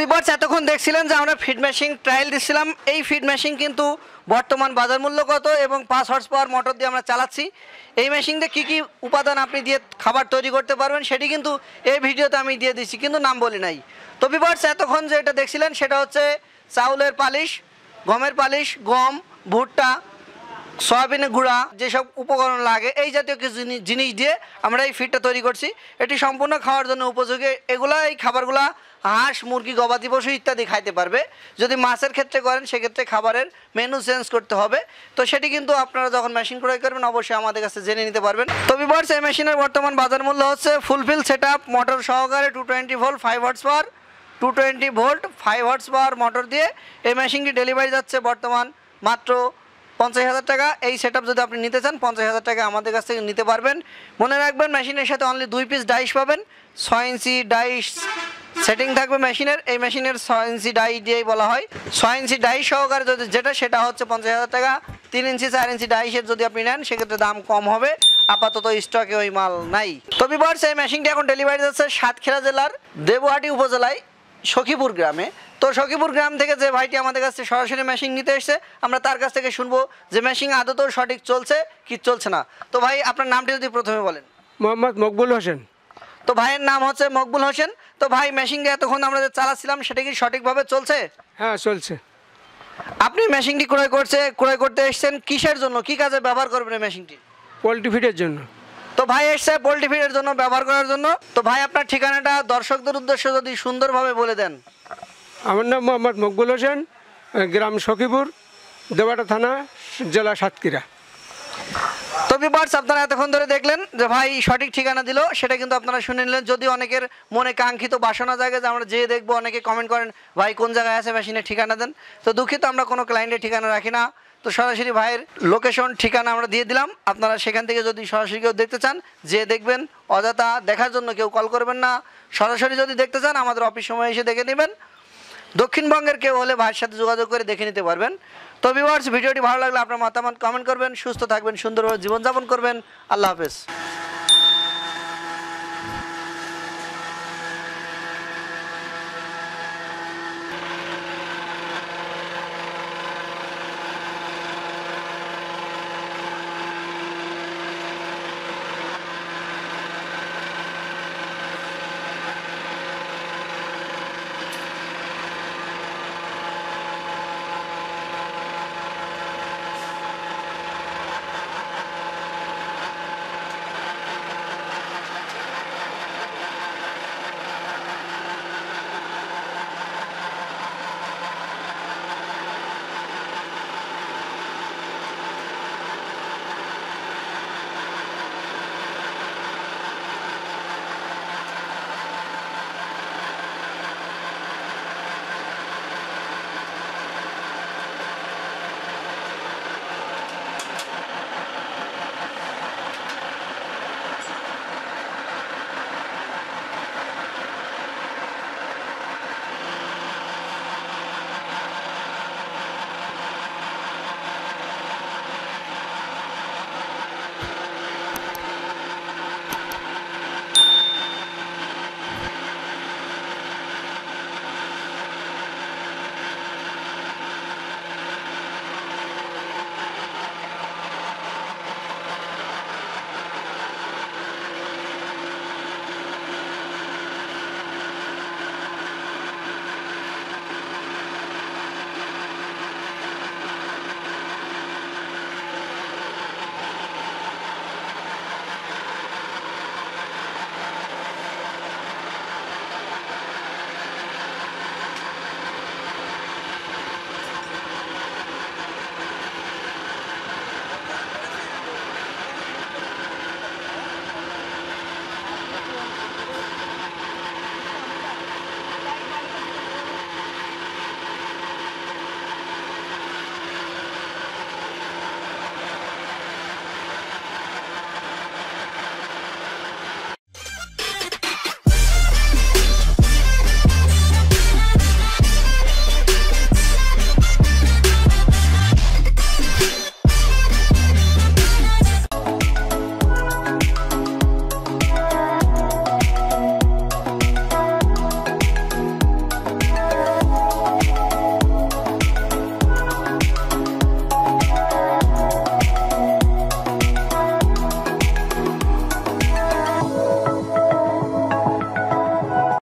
বিপর্স এতক্ষণ দেখছিলেন যে আমরা ফিড মেশিন ট্রায়াল দিচ্ছিলাম। এই ফিড মেশিন কিন্তু বর্তমান বাজার মূল্য কত এবং পাঁচ হর্স পাওয়ার মোটর দিয়ে আমরা চালাচ্ছি। এই মেশিন দিয়ে কী কী উপাদান আপনি দিয়ে খাবার তৈরি করতে পারবেন সেটি কিন্তু এই ভিডিওতে আমি দিয়ে দিচ্ছি, কিন্তু নাম বলি নাই। তো বিপর্স এতক্ষণ যে এটা দেখছিলেন সেটা হচ্ছে চাউলের পালিশ, গমের পালিশ, গম, ভুট্টা, সয়াবিনের গুঁড়া, যেসব উপকরণ লাগে, এই জাতীয় কিছু জিনিস দিয়ে আমরা এই ফিডটা তৈরি করছি। এটি সম্পূর্ণ খাওয়ার জন্য উপযোগী। এগুলা, এই খাবারগুলা হাঁস, মুরগি, গবাদি পশু ইত্যাদি খাইতে পারবে। যদি মাছের ক্ষেত্রে করেন, সেক্ষেত্রে খাবারের মেনু চেঞ্জ করতে হবে। তো সেটি কিন্তু আপনারা যখন মেশিন ক্রয় করবেন, অবশ্যই আমাদের কাছে জেনে নিতে পারবেন। তো বিভার্স এই মেশিনের বর্তমান বাজার মূল্য হচ্ছে ফুলফিল সেট মোটর সহকারে two twenty volt five horsepower two twenty volt five horsepower motor দিয়ে এই মেশিনটি ডেলিভারি যাচ্ছে বর্তমান মাত্র পঞ্চাশ হাজার টাকা। এই সেট যদি আপনি নিতে চান, পঞ্চাশ হাজার টাকা আমাদের কাছ থেকে নিতে পারবেন। মনে রাখবেন মেশিনের সাথে অনলি দুই পিস ডাইস পাবেন। ছয় ইঞ্চি ডাইস সেটিং থাকবে মেশিনের এই মেশিনের ছয় ইঞ্চি ডাই দিয়েই বলা হয়। ছয় ইঞ্চি ডাই সহকারে যদি যেটা, সেটা হচ্ছে পঞ্চাশ হাজার টাকা। তিন ইঞ্চি, চার ইঞ্চি ডাইসের যদি আপনি নেন, সেক্ষেত্রে দাম কম হবে। আপাতত স্টকে ওই মাল নাই। তো বিভার্স এই মেশিনটি এখন ডেলিভারি যাচ্ছে সাতক্ষীরা জেলার দেবুহাটি উপজেলায় সখীপুর গ্রামে। তো সখীপুর গ্রাম থেকে যে ভাইটি আমাদের কাছে সরাসরি মেশিন নিতে এসেছে আমরা তার কাছ থেকে শুনব যে মেশিন আদতেও সঠিক চলছে কি চলছে না। তো ভাই আপনার নামটি যদি প্রথমে বলেন। মোহাম্মদ মকবুল হোসেন। তো ভাইয়ের নাম হচ্ছে মকবুল হোসেন। তো ভাই মেশিনটি এতক্ষণ আমরা যে চালাচ্ছিলাম সেটা কি সঠিকভাবে চলছে? হ্যাঁ চলছে। আপনি মেশিনটি ক্রয় করছে ক্রয় করতে এসছেন কিসের জন্য? কি কাজে ব্যবহার করবেন এই মেশিনটি পোলট্রি ফিডের জন্য। তো ভাই এসছে পোলট্রি ফিডের জন্য ব্যবহার করার জন্য। তো ভাই আপনার ঠিকানাটা দর্শকদের উদ্দেশ্যে যদি সুন্দরভাবে বলে দেন। আমার নাম মোহাম্মদ মকবুল হোসেন, গ্রাম সখীপুর দেবাটা থানা, জেলা সাতক্ষীরা। তো বিবার্স আপনারা এতক্ষণ ধরে দেখলেন যে ভাই সঠিক ঠিকানা দিল, সেটা কিন্তু আপনারা শুনে নিলেন। যদি অনেকের মনে কাঙ্ক্ষিত বাসনা জায়গা যে আমরা যেয়ে দেখব, অনেকে কমেন্ট করেন, ভাই, কোন জায়গায় আছে মেশিনের ঠিকানা দেন? তো দুঃখিত, আমরা কোনো ক্লায়েন্টের ঠিকানা রাখি না। তো সরাসরি ভাইয়ের লোকেশন ঠিকানা আমরা দিয়ে দিলাম। আপনারা সেখান থেকে যদি সরাসরি কেউ দেখতে চান, যে দেখবেন, অযথা দেখার জন্য কেউ কল করবেন না। সরাসরি যদি দেখতে চান, আমাদের অফিস সময় এসে দেখে নেবেন। দক্ষিণবঙ্গের কেউ হলে ভাইয়ের সাথে যোগাযোগ করে দেখে নিতে পারবেন। তো ভিউয়ার্স ভিডিওটি ভালো লাগলে আপনার মতামত কমেন্ট করবেন, সুস্থ থাকবেন, সুন্দরভাবে জীবনযাপন করবেন। আল্লাহ হাফেজ।